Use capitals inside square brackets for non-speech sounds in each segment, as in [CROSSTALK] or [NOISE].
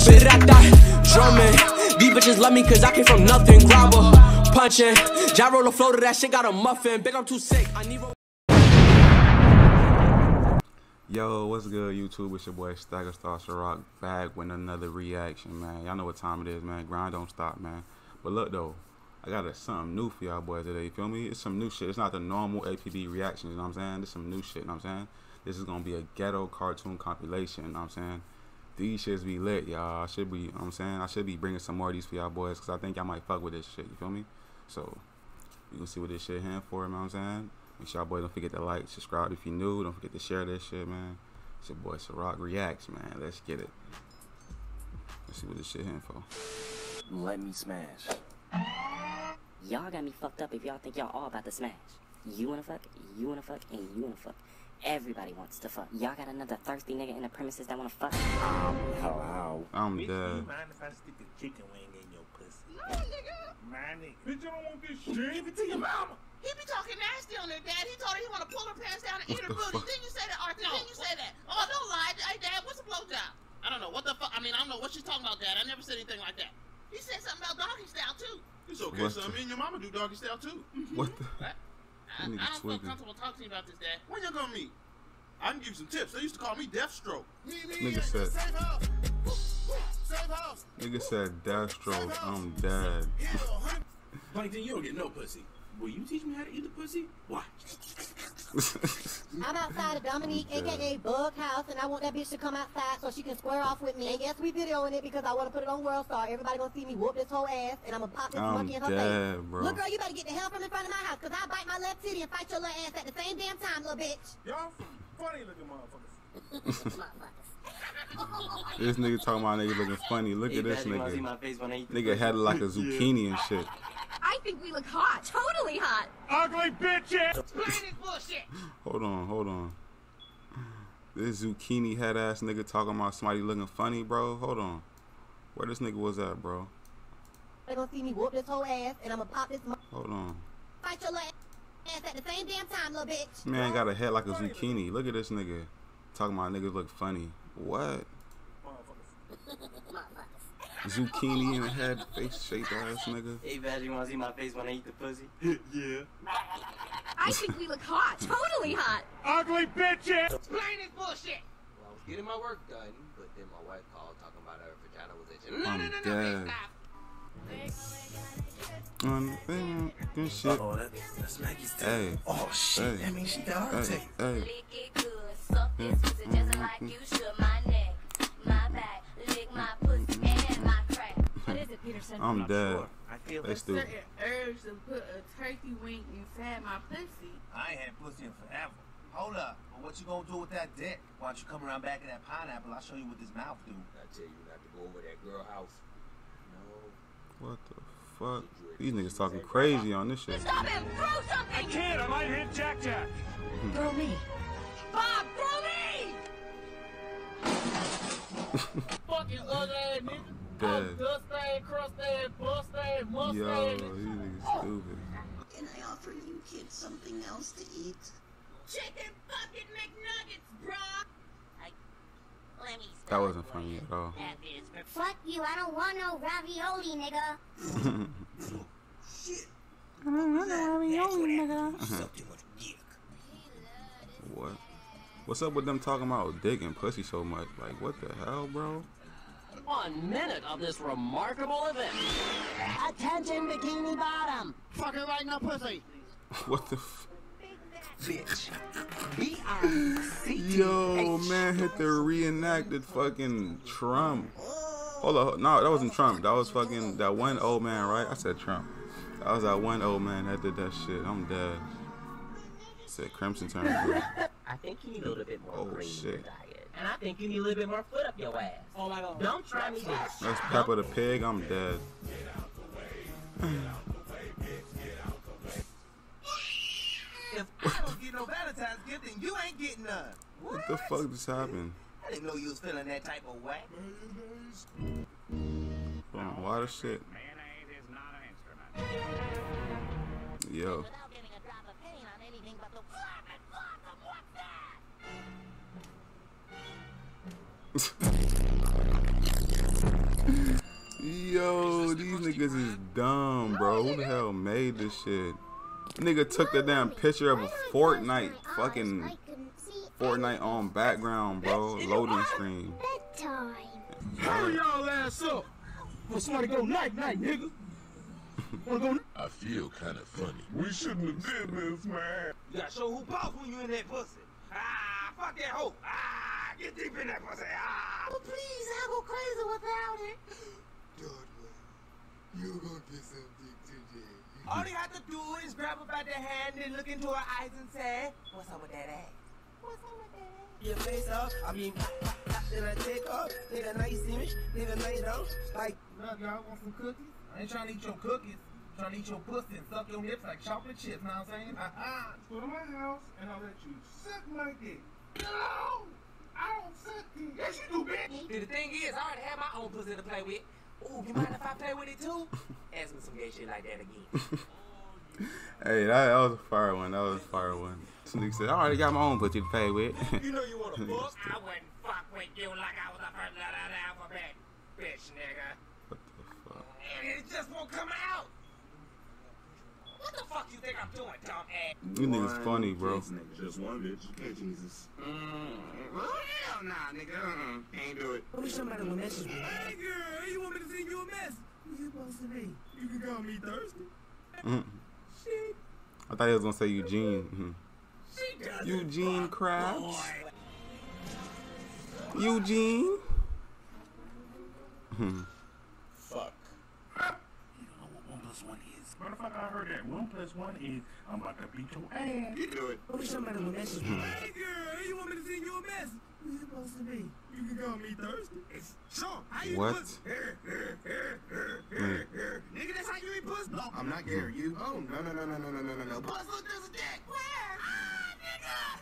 That drumming. These bitches love me cause I came from nothing. Grabber, punching. Gyro the flow to that shit got a muffin. Big, I'm too sick. I need. Yo, what's good, YouTube? It's your boy Stack or Starve Ciroc back with another reaction, man. Y'all know what time it is, man. Grind don't stop, man. But look though, I got a, something new for y'all boys today. You feel me? It's some new shit. It's not the normal APB reaction, You know what I'm saying? This some new shit. You know what I'm saying? This is gonna be a ghetto cartoon compilation. You know what I'm saying? These shits be lit, y'all. I should be. You know what I'm saying? I should be bringing some more of these for y'all boys because I think y'all might fuck with this shit. You feel me? So you can see what this shit hand for. You know what I'm saying? Make sure y'all boys don't forget to like, subscribe if you're new. Don't forget to share this shit, man. It's your boy Ciroc Reacts, man. Let's get it. Let's see what this shit here for. Let me smash. Y'all got me fucked up if y'all think y'all all about to smash. You wanna fuck, you wanna fuck, and you wanna fuck. Everybody wants to fuck. Y'all got another thirsty nigga in the premises that wanna fuck. Um, how, how? I'm Bitch, dead. you mind if I stick a chicken wing in your pussy? No, nigga. Mind it. Bitch, I don't want this shit. Give it to your mama. He be talking nasty on her, Dad. He told her he want to pull her pants down and eat her booty. Didn't you say that, Arthur? Didn't you say that? Oh, don't lie. Hey, Dad, what's a blowjob? I don't know. What the fuck? I mean, I don't know what she's talking about, Dad. I never said anything like that. He said something about doggy style, too. It's okay, What son. the- Me and your mama do doggy style too. What the? I, I don't feel comfortable talking to you about this, Dad. When you gonna meet? I can give you some tips. They used to call me Deathstroke. Nigga said. Nigga said Deathstroke. I'm dead. Like then you don't get no pussy. Will you teach me how to eat the pussy? Watch. I'm outside of Dominique, aka Bug House, and I want that bitch to come outside so she can square off with me. And yes, we videoing it because I want to put it on World Star. Everybody gonna see me whoop this whole ass, and I'm gonna pop this I'm monkey in her dead, face. bro. Look, girl, you better get the hell from in front of my house, cause I'll bite my left titty and fight your little ass at the same damn time, little bitch. Y'all funny looking motherfuckers. This nigga talking about nigga looking funny. Look at this nigga. Nigga had like a [LAUGHS] zucchini and shit. I think we look hot. Totally hot. Ugly bitches! Explain this bullshit. Hold on, hold on. This zucchini head ass nigga talking about somebody looking funny, bro. Hold on. Where this nigga was at, bro? They gonna see me whoop this whole ass, and I'm gonna pop this Hold on. fight your little ass at the same damn time, little bitch. This man got a head like a zucchini. Look at this nigga. Talking about niggas look funny. What? [LAUGHS] [LAUGHS] Zucchini in the head, face shaped ass nigga. Hey, Vag, you wanna see my face when I eat the pussy? [LAUGHS] yeah. I think we look hot. Totally hot. Ugly bitches! Explain this bullshit. Well, I was getting my work done, but then my wife called talking about her vagina was itching. No, I'm no, no, no. stop. On the thing, this shit. Oh, that, that's Maggie's dick. Hey, Oh, shit. Hey. That means she got heart hey, attack. hey. Lick it good, suck this pussy just like you should. Is it, Peterson? I'm dead. I feel They stupid. urge to put a turkey wing inside my pussy. I ain't had pussy in forever. Hold up. But what you gonna do with that dick? Why don't you come around back in that pineapple? I'll show you what this mouth do. I tell you not to go over that girl house. No. What the fuck? These niggas talking crazy on this shit. Stop him! Throw something! Kid, I might hit Jack Jack. [LAUGHS] Throw me. Bob, throw me! [LAUGHS] Fucking ugly ass nigga. Dead. Dust ass, crust ass, bust ass, must Yo, ass. these niggas stupid. Can I offer you kids something else to eat? Chicken fucking McNuggets, bro. Let me That wasn't funny at all. That is for Fuck you, I don't want no ravioli, nigga. What? What's up with them talking about dick and pussy so much? Like, what the hell, bro? One minute of this remarkable event. Attention, Bikini Bottom. Fucking right now, pussy. What the f- Bitch. B-I-C-T. Yo, man hit the reenacted fucking Trump. Hold on, no, that wasn't Trump. That was fucking that one old man, right? I said Trump. That was that one old man that did that shit. I'm dead. I Said Crimson turned blue. I think you need a little bit more Oh, green in shit. Your diet. And I think you need a little bit more foot up your ass. Oh my god. Don't try me this. That's Pepper the Pig. I'm dead. If I don't get no Valentine's gift, then you ain't getting none. What the fuck just happened? I didn't know you was feeling that type of way. Hold on, why the shit? Yo. Yo, these niggas is dumb, bro. Who the hell made this shit? Nigga took the damn picture of a Fortnite fucking Fortnite on background, bro. Loading screen. Hurry y'all ass up. For somebody go night night, nigga. Wanna go? I feel kind of funny. We shouldn't have did this, man. You gotta show who boss when you in that pussy. Ah, fuck that hoe. Ah, get deep in that pussy. Ah. Well, please, I go crazy without it. You're gonna get some dick today. All you have to do is grab her by the hand and look into her eyes and say, What's up with that ass? What's up with that? ass? Your face up, I mean, then I take off. Nigga, nice image, nigga, nice though. Like, Look, y'all want some cookies? I ain't trying to eat your cookies. I'm trying to eat your pussy and suck your lips like chocolate chips, know what I'm saying? Ha Go to my house and I'll let you suck my dick. No! I don't suck dick. Yes, you do, bitch. See, the thing is, I already have my own pussy to play with. Ooh, you mind if I play with it too? [LAUGHS] Ask me some gay shit like that again. [LAUGHS] Hey, that, that was a fire one. That was a fire one. This nigga said, I already got my own pussy to play with. you know you wanna [LAUGHS] fuck? I wouldn't fuck with you like I was the first letter of the alphabet, bitch, nigga. what the fuck? And it just won't come out. What the fuck you think I'm doing, dumb ass? You niggas funny, bro. Just one bitch. Okay, Jesus. Mm, hell nah, nigga. Uh-uh. Ain't do it. What if somebody will message me? Hey, girl, you want me to send you a message? Who you supposed to be? You can call me thirsty. Mm. I thought he was gonna say Eugene. Mhm. She does Eugene Krabs. Eugene. Hmm. Fuck. You don't know what one plus one is. Motherfucker, I heard that. One plus one is I'm about to beat your ass. You do it. What if somebody will message me? Hey, girl, you want me to send you a message? Who you supposed to be? You can call me thirsty. It's sure. How you What? pussy? Mm. Nigga, that's how you eat pussy. No, I'm not Gary. You? Oh, no, no, no, no, no, no, no, no, no. Puss, look, there's a dick. Where? Ah, nigga.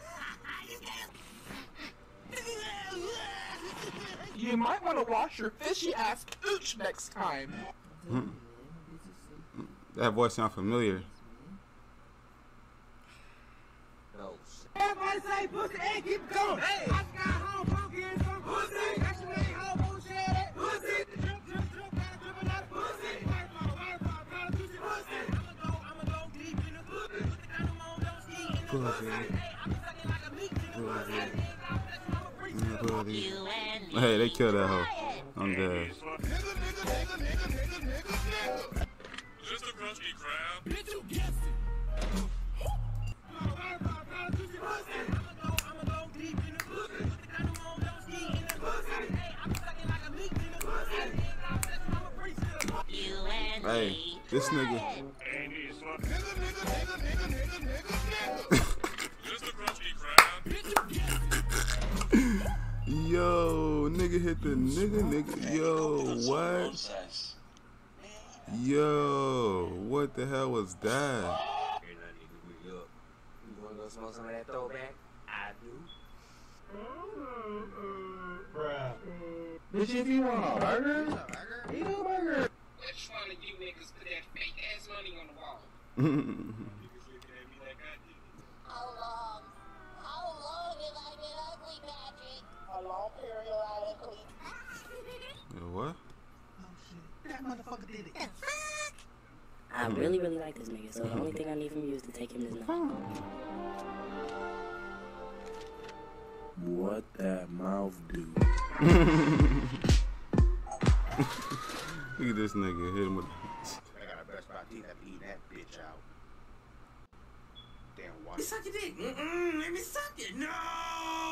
You might want to wash your fishy ass pooch next time. Mm. That voice sound familiar. No. Everybody say pussy and keep going. Hey, kill that hoe. I'm dead. Hey, this nigga. Nigga hit the nigga, nigga. Yo, what? Yo, what the hell was that? Ain't you can wake up. You wanna go smoke some of that throwback? I do. Bitch, if you want a burger, eat a burger. Which one of you niggas put that fake ass money on the wall? [LAUGHS] periodically. Yo, what? That motherfucker did it. The fuck? I really, really like this nigga, so the only thing I need from you is to take him to night. What that mouth do? [LAUGHS] Look at this nigga hit him with. I got a best buy teeth after eating that bitch out. Damn You suck your dick. Mm-mm, let me suck it. No,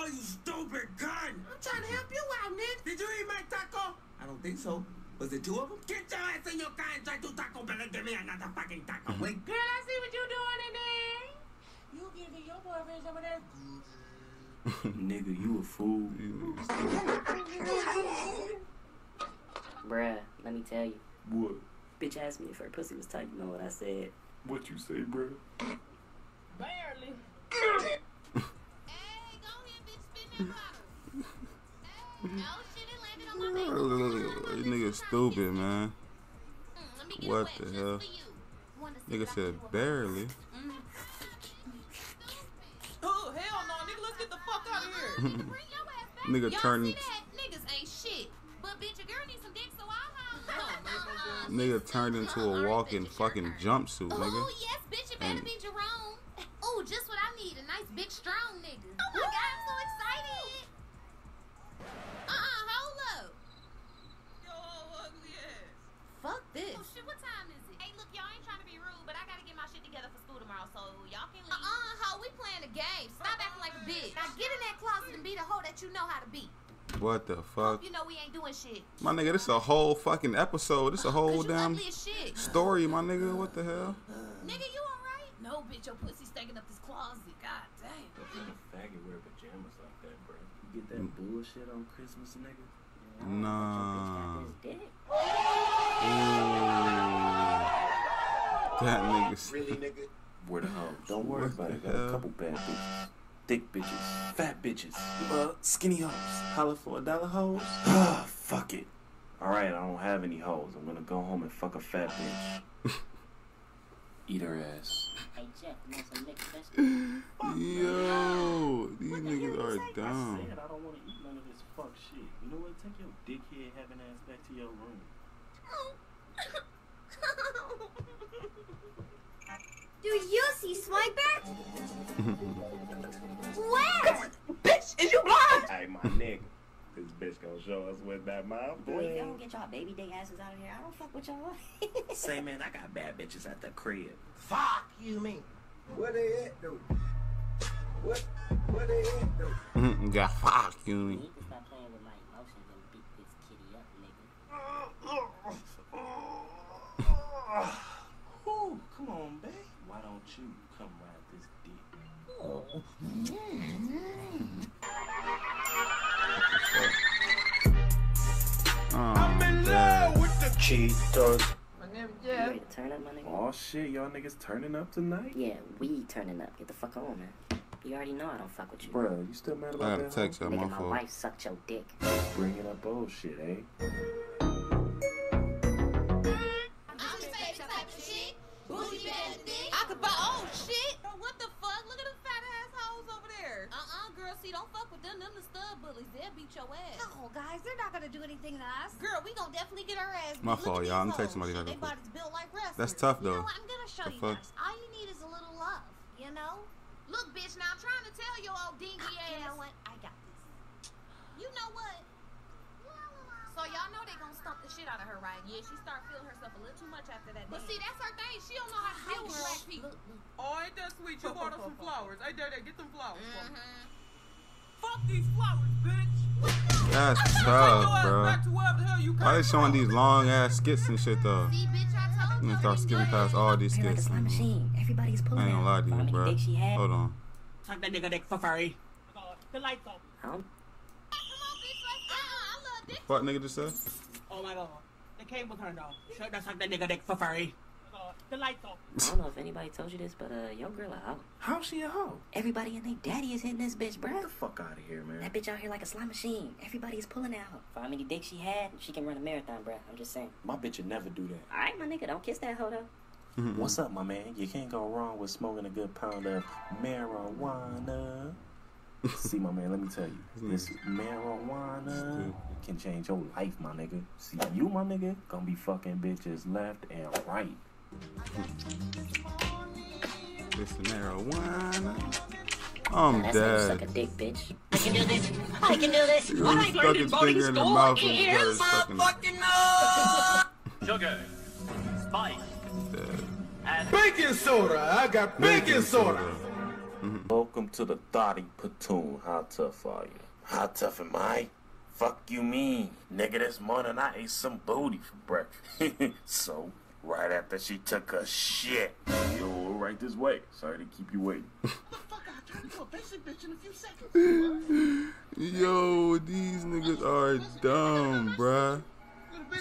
you stupid cunt. I'm trying to help you out, nigga. Did you eat my taco? I don't think so. Was it two of them? Get your ass in your car and try to taco bell and give me another fucking taco. Wait. Girl, I see what you're doing in there. You giving your boyfriend some of that [LAUGHS] Nigga, you a fool. Bruh, let me tell you. What? Bitch asked me if her pussy was tight. You know what I said? What you say, bro? Barely. This nigga stupid, man. What the hell? Nigga said barely. Oh, hell no, nigga, let's get the fuck out of here. [LAUGHS] Nigga Y'all turned. see that? Niggas ain't shit. But bitch, a girl girl needs some dick, so I'll Nigga turned into a walking fucking jumpsuit, nigga. Oh, yes, bitch, it better And- be that you know how to be. What the fuck? You know we ain't doing shit. My nigga, this is a whole fucking episode. This a whole damn shit. story, my nigga. What the hell? Nigga, you alright? No, bitch, your pussy stinking up this closet. God damn. Don't Faggot wear pajamas like that, bro. You get that bullshit on Christmas, nigga? Nah. Dick. Ooh. That nigga. Really, nigga? Where the hell? Don't worry What about it. Got a couple bad bitches. Thick bitches. Fat bitches. Uh, skinny hoes. Holla for a dollar hoes? [SIGHS] Ah, fuck it. Alright, I don't have any hoes. I'm gonna go home and fuck a fat bitch. [LAUGHS] Eat her ass. Hey, Jeff, you want some mixed? [LAUGHS] Yo, these niggas are I dumb. said I don't want to eat none of this fuck shit. You know what? Take your dickhead having ass back to your room. [LAUGHS] Do you see Swiper? Gonna show that mouth Boy, if y'all don't get y'all baby day asses out of here, I don't fuck with y'all. [LAUGHS] Say, man, I got bad bitches at the crib. Fuck you, mean? Where they at, though? What? Where they at, though? Got fuck you. You need to stop playing with my emotions and beat this kitty up, nigga. Ooh, come on, babe. Why don't you come ride this dick? Oh, I'm love with the Cheetos. You ready to turn up, my nigga? Oh shit, y'all niggas turning up tonight? Yeah, we turning up. Get the fuck on, man. You already know I don't fuck with you. Bro, you still mad I about had to that? text her, Nigga, my my fault. wife sucked your dick. Bringing up bullshit, shit, eh? See, don't fuck with them. Them the stud bullies. They'll beat your ass. No, guys, they're not gonna do anything to us. Girl, we gonna definitely get our ass. My fault, y'all. I'm these texting somebody hoes. like They that. bodies built like wrestlers. That's tough though. You though. know what? I'm gonna show The you fuck? guys. All you need is a little love. You know? Look, bitch. Now I'm trying to tell your old dingy ass. You know what? I got this. You know what? So y'all know they gonna stump the shit out of her, right? Yeah, she start feeling herself a little too much after that. But see, that's her thing. She don't know how to deal with black people. Oh, ain't that sweet? You bought her some flowers. Hey, Daddy, get them flowers for me. Mm-hmm. Fuck these flowers, bitch. That's tough, bro. back to wherever the hell you Why they showing these long ass skits and shit though? See, bitch, I told I'm gonna start skipping past all these You're like a skits. slot I ain't gonna lie to you, bro. dicks she had? Hold on. Suck that nigga dick for furry. The lights off. Huh? What nigga just said? Oh my god. The cable turned off. Shut that suck that nigga dick for furry. The lights off. I don't know if anybody told you this, but uh, your girl a hoe. How's she a hoe? Everybody and they daddy is hitting this bitch, bruh. Get the fuck out of here, man. That bitch out here like a slot machine. Everybody is pulling out. For how many dicks she had, she can run a marathon, bruh. I'm just saying. My bitch would never do that. Alright, my nigga, don't kiss that hoe though. What's up, my man? You can't go wrong with smoking a good pound of marijuana. [LAUGHS] See, my man, let me tell you, this marijuana can change your life, my nigga. See, you, my nigga, gonna be fucking bitches left and right. This is marijuana. I'm That's how you suck a dick, bitch. I can do this. I can do this. He What I stuck learned in his boarding finger in the school mouth and is started sucking. Sugar, spice, and Baking soda. I got baking soda. Mm-hmm. Welcome to the Thotty Platoon. How tough are you? How tough am I? Fuck you mean? Nigga, this morning I ate some booty for breakfast. [LAUGHS] so, right after she took a shit. Yo, right this way. Sorry to keep you waiting. Turn into a basic bitch in a few seconds. Yo, these niggas are dumb, bruh.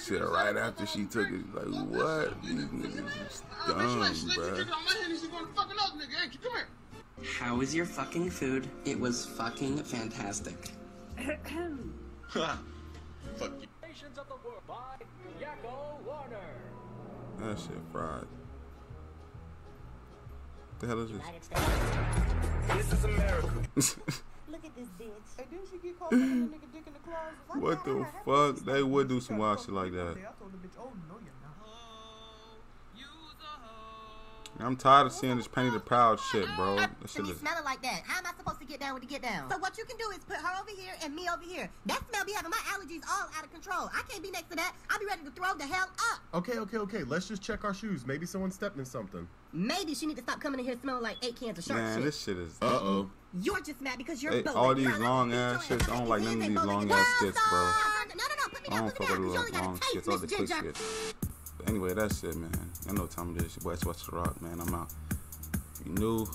Shit, right after she took it, like, what? These niggas is dumb, bruh. How was your fucking food? It was fucking fantastic. [COUGHS] [COUGHS] Fuck you. That shit fried. The hell is this? This is America. [LAUGHS] Look at this bitch. Hey, didn't she get caught with a nigga dick in the closet? What the fuck? They would do some wild shit like that. I'm tired of seeing this Penny the Proud shit, bro. That shit is. smelling like that. How am I supposed to get down with the get down? So what you can do is put her over here and me over here. That smell be having my allergies all out of control. I can't be next to that. I'll be ready to throw the hell up. Okay, okay, okay. Let's just check our shoes. Maybe someone stepped in something. Maybe she need to stop coming in here smelling like eight cans of shark Man, shit. this shit is. Uh oh. You're just mad because you're Hey, both. all these long ass shits. I don't like none of these long ass skits, bro. No, no, no, put me I down, don't put me fuck down, with because you only got long a taste, skits. I like Miss Ginger. Anyway, that's it, man. I know time it is. Your boy West Rock, man. I'm out. If you new,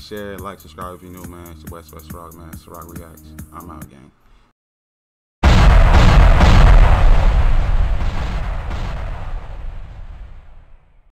share, like, subscribe if you new, man. It's your boy West Rock, man. It's Rock Reacts. I'm out, gang.